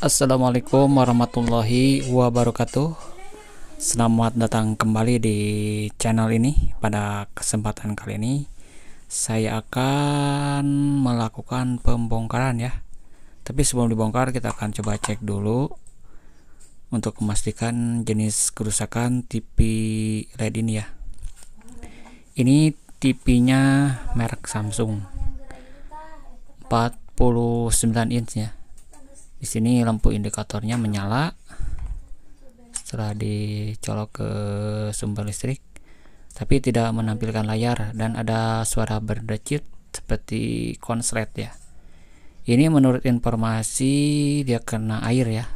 Assalamualaikum warahmatullahi wabarakatuh. Selamat datang kembali di channel ini. Pada kesempatan kali ini, saya akan melakukan pembongkaran ya. Tapi sebelum dibongkar, kita akan coba cek dulu untuk memastikan jenis kerusakan TV LED ini ya. Ini TV-nya merek Samsung 49 inch ya di sini lampu indikatornya menyala. Setelah dicolok ke sumber listrik tapi tidak menampilkan layar dan ada suara berdecit seperti konslet ya. Ini menurut informasi dia kena air ya.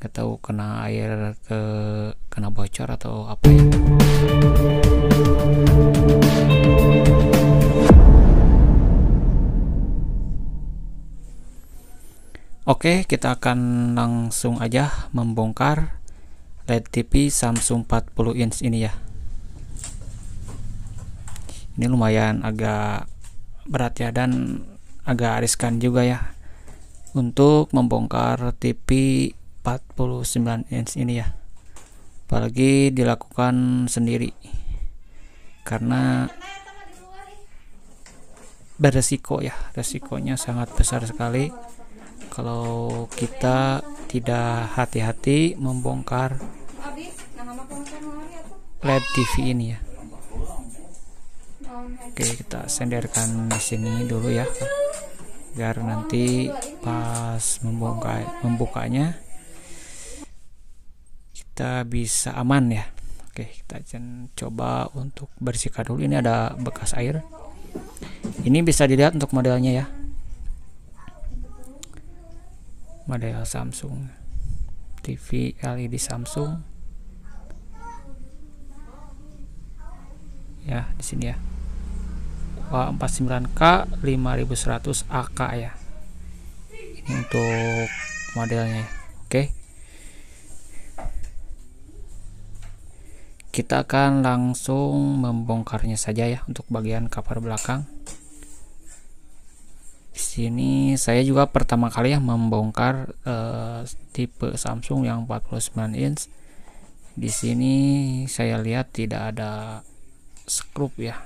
Gak tahu kena air ke kena bocor atau apa ya Oke, kita akan langsung aja membongkar LED TV Samsung 40 inch ini ya. Ini lumayan agak berat ya dan agak riskan juga ya untuk membongkar TV 49 inch ini ya. Apalagi dilakukan sendiri karena beresiko ya, resikonya sangat besar sekali kalau kita tidak hati-hati membongkar LED TV ini ya. Oke, kita senderkan di sini dulu ya. Biar nanti pas membongkar membukanya kita bisa aman ya. Oke, kita coba untuk bersihkan dulu. Ini ada bekas air. Ini bisa dilihat untuk modelnya ya. Model Samsung. TV LED Samsung. Ya di sini ya. W49K 5100 AK ya. Ini untuk modelnya ya. oke. Kita akan langsung membongkarnya saja ya untuk bagian cover belakang sini saya juga pertama kali ya membongkar uh, tipe Samsung yang 49 inch. Di sini saya lihat tidak ada skrup ya.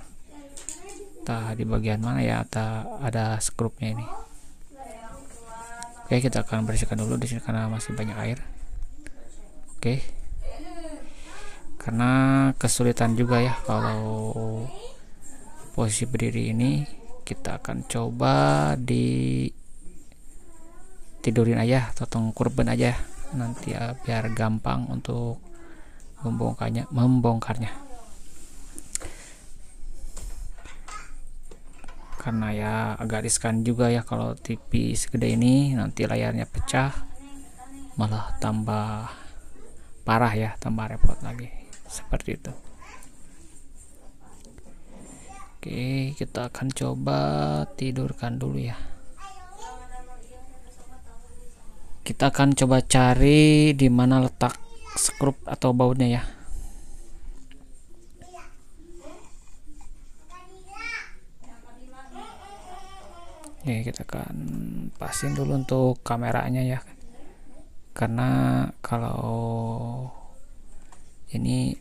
Entah di bagian mana ya atau ada skrupnya ini. Oke kita akan bersihkan dulu di sini karena masih banyak air. Oke. Karena kesulitan juga ya kalau posisi berdiri ini kita akan coba di tidurin aja atau kurban aja nanti ya biar gampang untuk membongkarnya membongkarnya. Karena ya agak riskan juga ya kalau TV segede ini nanti layarnya pecah malah tambah parah ya tambah repot lagi. Seperti itu Oke, kita akan coba tidurkan dulu ya. Kita akan coba cari di mana letak skrup atau bautnya ya. Oke, kita akan pasin dulu untuk kameranya ya. Karena kalau ini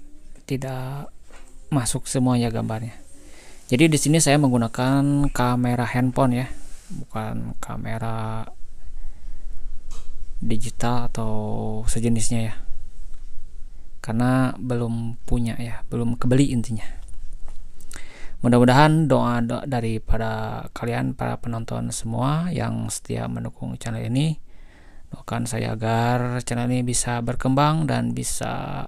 tidak masuk semuanya gambarnya jadi di sini saya menggunakan kamera handphone ya bukan kamera digital atau sejenisnya ya. Karena belum punya ya belum kebeli intinya. Mudah-mudahan doa, doa daripada kalian para penonton semua yang setia mendukung channel ini doakan saya agar channel ini bisa berkembang dan bisa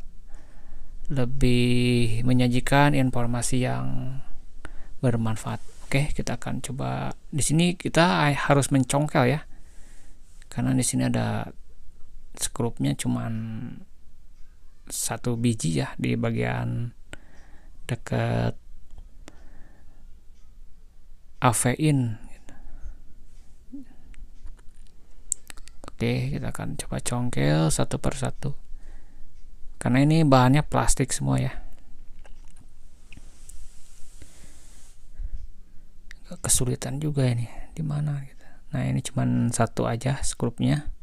lebih menyajikan informasi yang bermanfaat. Oke, kita akan coba di sini kita harus mencongkel ya. Karena di sini ada skrupnya cuman satu biji ya di bagian dekat avein Oke, kita akan coba congkel satu persatu. Karena ini bahannya plastik semua ya. Kesulitan juga ini. Di mana gitu. Nah ini cuman satu aja skrupnya.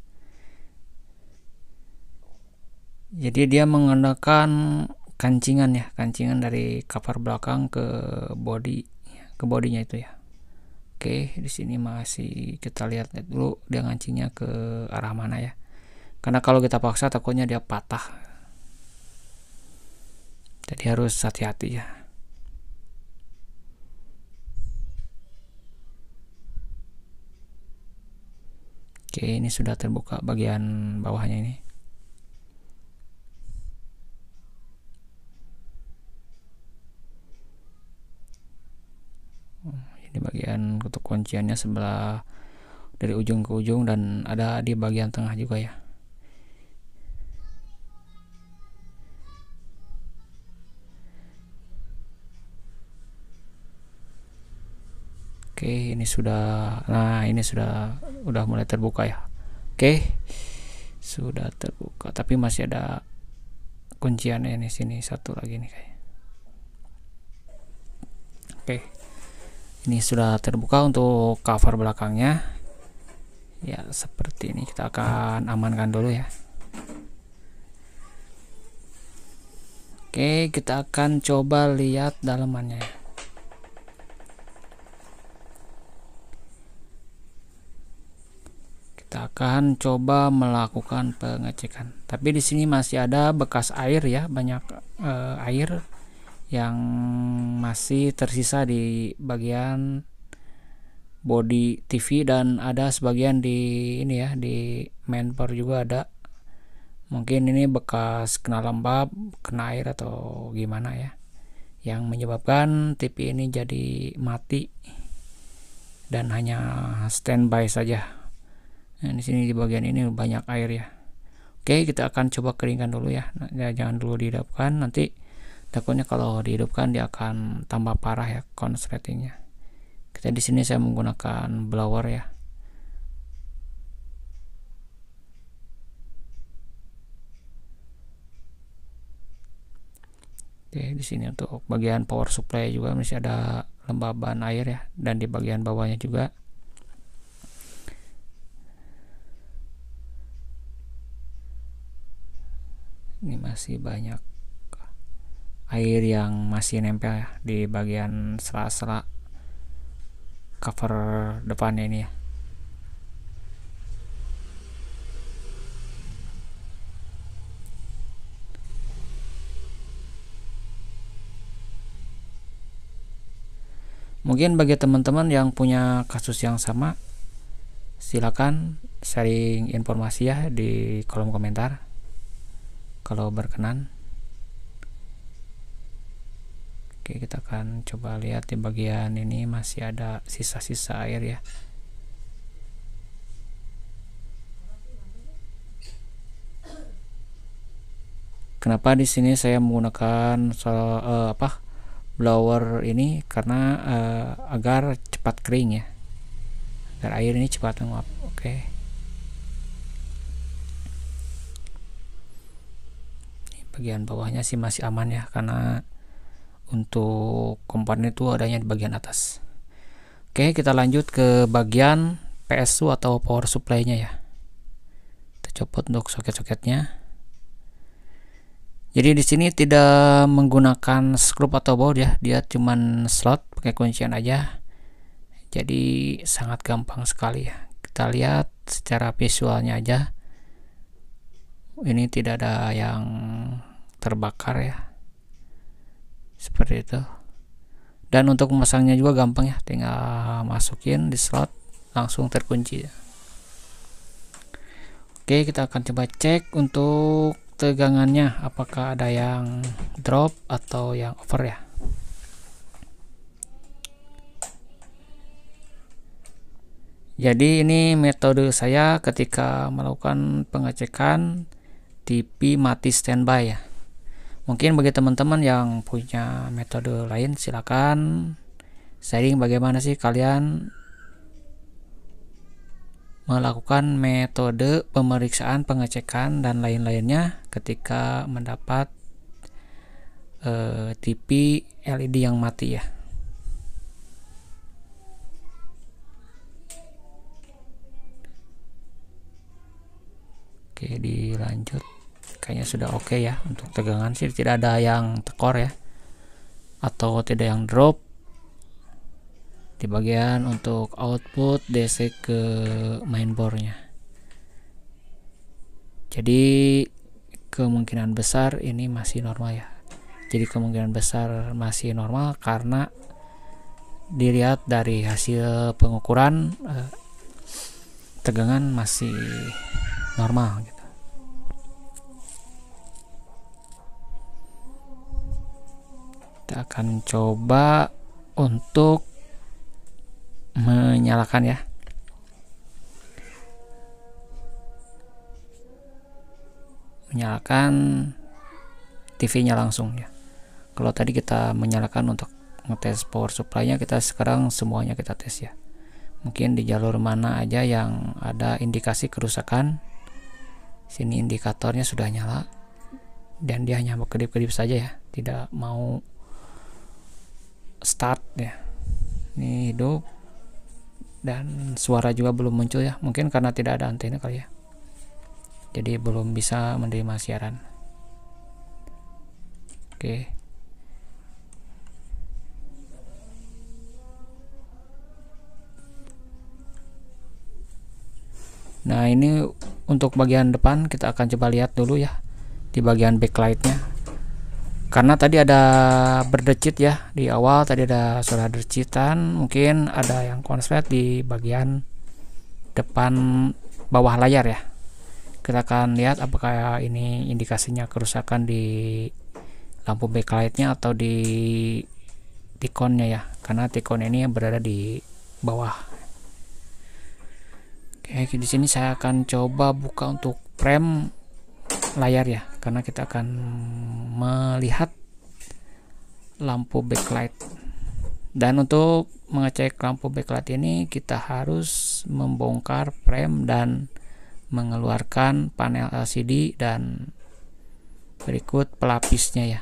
Jadi dia menggunakan kancingan ya kancingan dari cover belakang ke body ke bodinya itu ya. Oke di sini masih kita lihat, lihat dulu dia ngancingnya ke arah mana ya. Karena kalau kita paksa takutnya dia patah. Jadi harus hati-hati ya oke ini sudah terbuka bagian bawahnya ini. Di bagian kutuk kunciannya sebelah dari ujung ke ujung dan ada di bagian tengah juga ya Oke, ini sudah nah ini sudah udah mulai terbuka ya. Oke. Sudah terbuka, tapi masih ada kunciannya ini sini satu lagi nih kayak. Oke ini sudah terbuka untuk cover belakangnya ya seperti ini kita akan amankan dulu ya oke kita akan coba lihat dalamannya kita akan coba melakukan pengecekan. Tapi di sini masih ada bekas air ya banyak uh, air yang masih tersisa di bagian body TV dan ada sebagian di ini ya di main power juga ada. Mungkin ini bekas kena lembab kena air atau gimana ya yang menyebabkan TV ini jadi mati dan hanya standby saja nah, di sini di bagian ini banyak air ya. Oke kita akan coba keringkan dulu ya. Nah, jangan dulu dihidupkan. Nanti takutnya kalau dihidupkan dia akan tambah parah ya konsletingnya. Kita di sini saya menggunakan blower ya. Oke, di sini untuk bagian power supply juga masih ada lembaban air ya. Dan di bagian bawahnya juga ini masih banyak air yang masih nempel ya di bagian sela-sela cover depannya ini ya. Mungkin bagi teman-teman yang punya kasus yang sama silakan sharing informasi ya di kolom komentar kalau berkenan Oke kita akan coba lihat di bagian ini masih ada sisa-sisa air ya. Kenapa di sini saya menggunakan so, uh, apa blower ini? Karena uh, agar cepat kering ya. Agar air ini cepat menguap oke. okay. Bagian bawahnya sih masih aman ya karena untuk komponen itu adanya di bagian atas. Oke kita lanjut ke bagian PSU atau power supply nya ya. Kita copot untuk soket-soketnya. Jadi di sini tidak menggunakan skrup atau baut ya dia cuman slot pakai kuncian aja. Jadi sangat gampang sekali ya. Kita lihat secara visualnya aja. Ini tidak ada yang terbakar ya. Seperti itu. Dan untuk memasangnya juga gampang ya. Tinggal masukin di slot langsung terkunci ya. oke kita akan coba cek untuk tegangannya. Apakah ada yang drop atau yang over ya? Jadi ini metode saya ketika melakukan pengecekan TV mati standby ya Mungkin bagi teman-teman yang punya metode lain silakan sharing bagaimana sih kalian melakukan metode pemeriksaan, pengecekan dan lain-lainnya ketika mendapat eh, TV LED yang mati ya. Oke, dilanjut kayaknya sudah oke okay ya untuk tegangan sih. Tidak ada yang tekor ya. Atau tidak yang drop. Di bagian untuk output DC ke mainboardnya jadi kemungkinan besar ini masih normal ya. Jadi kemungkinan besar masih normal karena dilihat dari hasil pengukuran eh, tegangan masih normal gitu. Akan coba untuk menyalakan ya. Menyalakan TV-nya langsung ya. Kalau tadi kita menyalakan untuk ngetes power supply-nya kita sekarang semuanya kita tes ya. Mungkin di jalur mana aja yang ada indikasi kerusakan sini indikatornya sudah nyala dan dia hanya berkedip-kedip saja ya tidak mau start ya. Ini hidup dan suara juga belum muncul ya. Mungkin karena tidak ada antena kali ya. Jadi belum bisa menerima siaran. Oke. Nah ini untuk bagian depan kita akan coba lihat dulu ya di bagian backlightnya karena tadi ada berdecit ya di awal tadi ada suara dercitan mungkin ada yang konslet di bagian depan bawah layar ya. Kita akan lihat apakah ini indikasinya kerusakan di lampu backlightnya atau di tikonnya ya. Karena tikon ini berada di bawah. Oke di sini saya akan coba buka untuk frame layar ya karena kita akan melihat lampu backlight. Dan untuk mengecek lampu backlight ini kita harus membongkar frame dan mengeluarkan panel LCD dan berikut pelapisnya ya.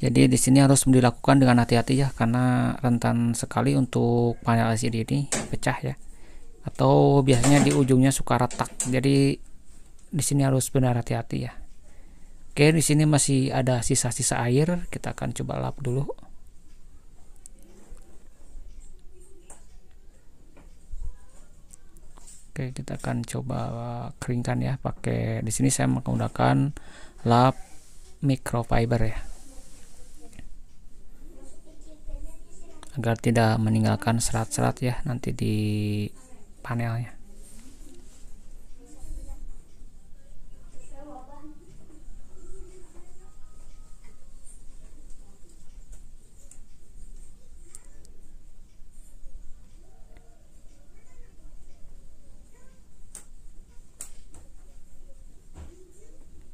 Jadi di sini harus dilakukan dengan hati-hati ya karena rentan sekali untuk panel LCD ini pecah ya atau biasanya di ujungnya suka retak. Jadi di sini harus benar hati-hati ya. Oke di sini masih ada sisa-sisa air. Kita akan coba lap dulu. Oke kita akan coba keringkan ya. Pakai di sini saya menggunakan lap microfiber ya. Agar tidak meninggalkan serat-serat ya nanti di panelnya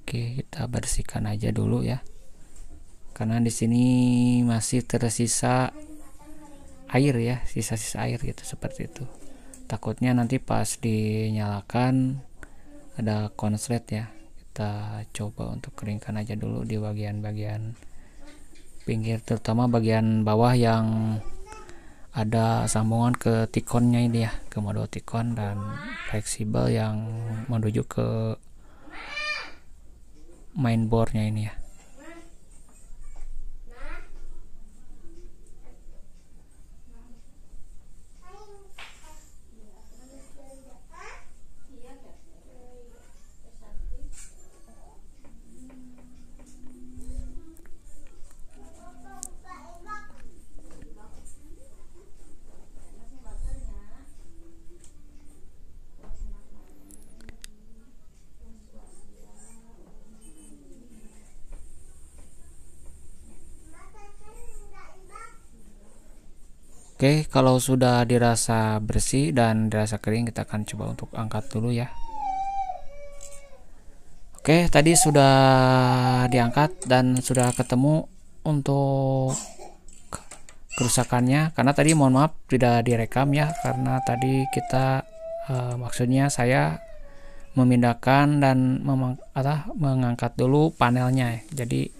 Oke, kita bersihkan aja dulu ya. Karena di sini masih tersisa air ya, sisa-sisa air gitu seperti itu takutnya nanti pas dinyalakan ada konslet ya. Kita coba untuk keringkan aja dulu di bagian-bagian pinggir terutama bagian bawah yang ada sambungan ke tikonnya ini ya ke mode tikon dan fleksibel yang menuju ke mainboardnya ini ya Oke, kalau sudah dirasa bersih dan dirasa kering, kita akan coba untuk angkat dulu ya. Oke, tadi sudah diangkat dan sudah ketemu untuk kerusakannya. Karena tadi mohon maaf tidak direkam ya, karena tadi kita eh, maksudnya saya memindahkan dan mengangkat dulu panelnya. Jadi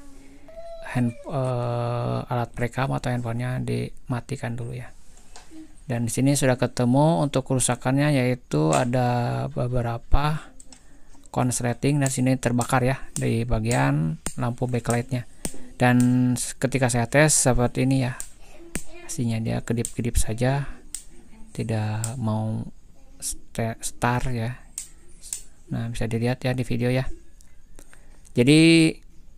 hand uh, alat perekam atau handphonenya dimatikan dulu ya. Dan di sini sudah ketemu untuk kerusakannya yaitu ada beberapa konsleting dan sini terbakar ya di bagian lampu backlightnya. Dan ketika saya tes seperti ini ya hasilnya dia kedip-kedip saja tidak mau start ya. Nah bisa dilihat ya di video ya. Jadi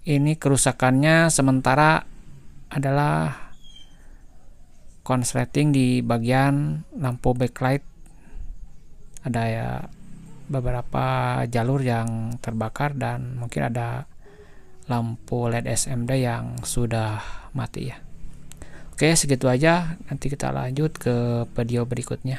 ini kerusakannya sementara adalah konsleting di bagian lampu backlight. Ada ya beberapa jalur yang terbakar dan mungkin ada lampu LED SMD yang sudah mati ya. Oke segitu aja. Nanti kita lanjut ke video berikutnya